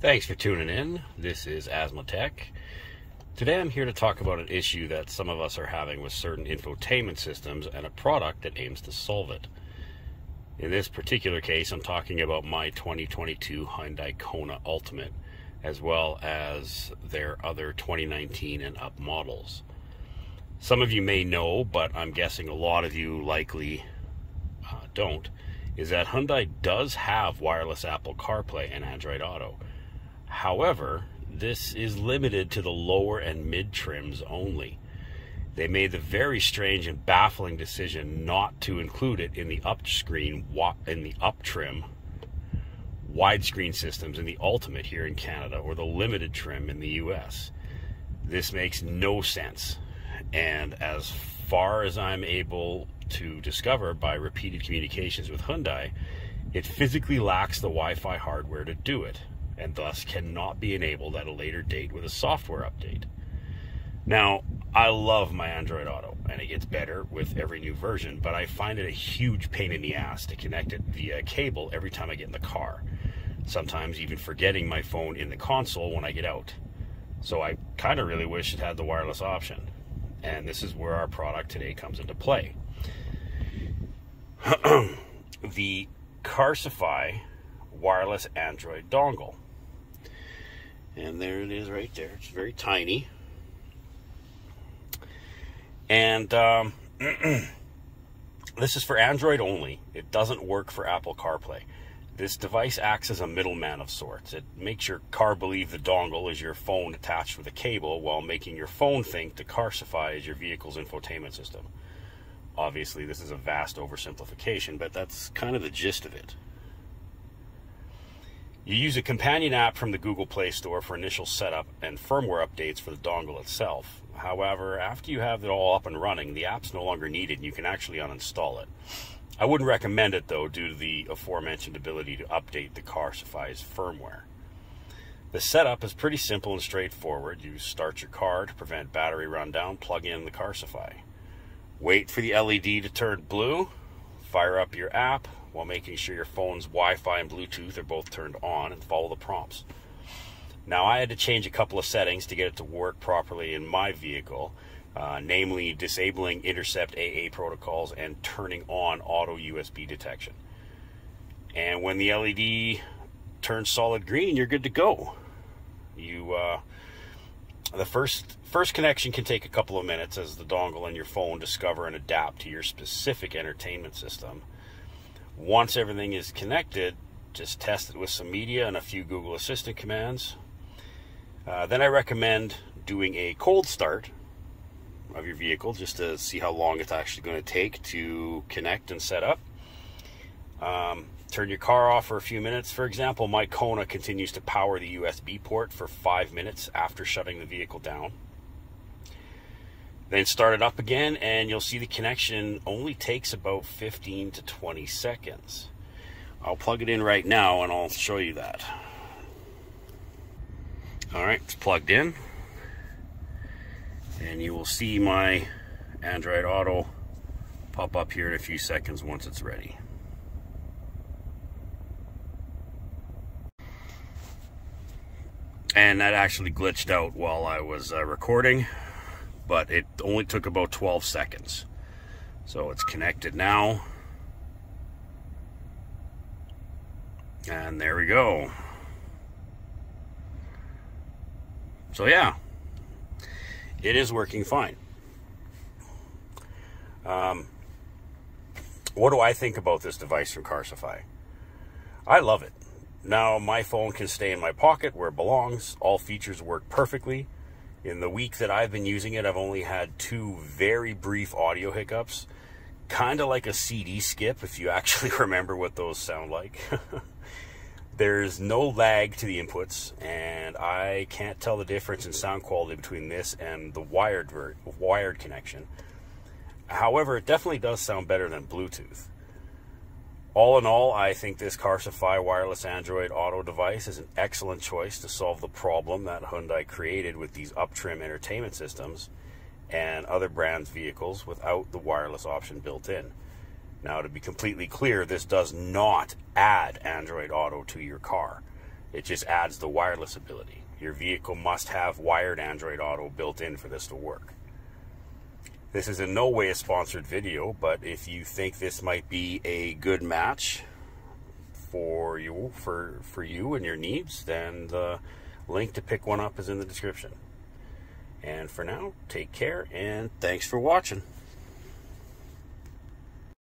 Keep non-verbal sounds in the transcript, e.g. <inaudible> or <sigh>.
Thanks for tuning in. This is Asmod TEK. Today I'm here to talk about an issue that some of us are having with certain infotainment systems and a product that aims to solve it. In this particular case, I'm talking about my 2022 Hyundai Kona Ultimate, as well as their other 2019 and up models. Some of you may know, but I'm guessing a lot of you likely uh, don't, is that Hyundai does have wireless Apple CarPlay and Android Auto. However, this is limited to the lower and mid trims only. They made the very strange and baffling decision not to include it in the up screen in the up trim widescreen systems in the Ultimate here in Canada or the limited trim in the US. This makes no sense. And as far as I'm able to discover by repeated communications with Hyundai, it physically lacks the Wi Fi hardware to do it and thus cannot be enabled at a later date with a software update. Now, I love my Android Auto, and it gets better with every new version, but I find it a huge pain in the ass to connect it via cable every time I get in the car. Sometimes even forgetting my phone in the console when I get out. So I kind of really wish it had the wireless option. And this is where our product today comes into play. <clears throat> the Carsifi wireless Android dongle. And there it is right there. It's very tiny. And um, <clears throat> this is for Android only. It doesn't work for Apple CarPlay. This device acts as a middleman of sorts. It makes your car believe the dongle is your phone attached with a cable while making your phone think the Carsifi is your vehicle's infotainment system. Obviously, this is a vast oversimplification, but that's kind of the gist of it. You use a companion app from the Google Play Store for initial setup and firmware updates for the dongle itself. However, after you have it all up and running, the app's no longer needed and you can actually uninstall it. I wouldn't recommend it though due to the aforementioned ability to update the Carsifi's firmware. The setup is pretty simple and straightforward. You start your car to prevent battery rundown, plug in the Carsifi. Wait for the LED to turn blue, fire up your app, while making sure your phone's Wi-Fi and Bluetooth are both turned on and follow the prompts. Now I had to change a couple of settings to get it to work properly in my vehicle, uh, namely disabling intercept AA protocols and turning on auto USB detection. And when the LED turns solid green, you're good to go. You uh, the first first connection can take a couple of minutes as the dongle and your phone discover and adapt to your specific entertainment system. Once everything is connected, just test it with some media and a few Google Assistant commands. Uh, then I recommend doing a cold start of your vehicle just to see how long it's actually going to take to connect and set up. Um, turn your car off for a few minutes. For example, my Kona continues to power the USB port for five minutes after shutting the vehicle down. Then start it up again, and you'll see the connection only takes about 15 to 20 seconds. I'll plug it in right now, and I'll show you that. All right, it's plugged in. And you will see my Android Auto pop up here in a few seconds once it's ready. And that actually glitched out while I was uh, recording but it only took about 12 seconds. So it's connected now. And there we go. So yeah, it is working fine. Um, what do I think about this device from Carsifi? I love it. Now my phone can stay in my pocket where it belongs. All features work perfectly. In the week that I've been using it, I've only had two very brief audio hiccups. Kind of like a CD skip, if you <laughs> actually remember what those sound like. <laughs> There's no lag to the inputs, and I can't tell the difference in sound quality between this and the wired wired connection. However, it definitely does sound better than Bluetooth. All in all, I think this Carsifi wireless Android Auto device is an excellent choice to solve the problem that Hyundai created with these uptrim entertainment systems and other brands' vehicles without the wireless option built in. Now, to be completely clear, this does not add Android Auto to your car. It just adds the wireless ability. Your vehicle must have wired Android Auto built in for this to work. This is in no way a sponsored video, but if you think this might be a good match for you for for you and your needs, then the link to pick one up is in the description. And for now, take care and thanks for watching.